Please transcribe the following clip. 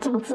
肘子。